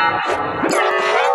Yeah.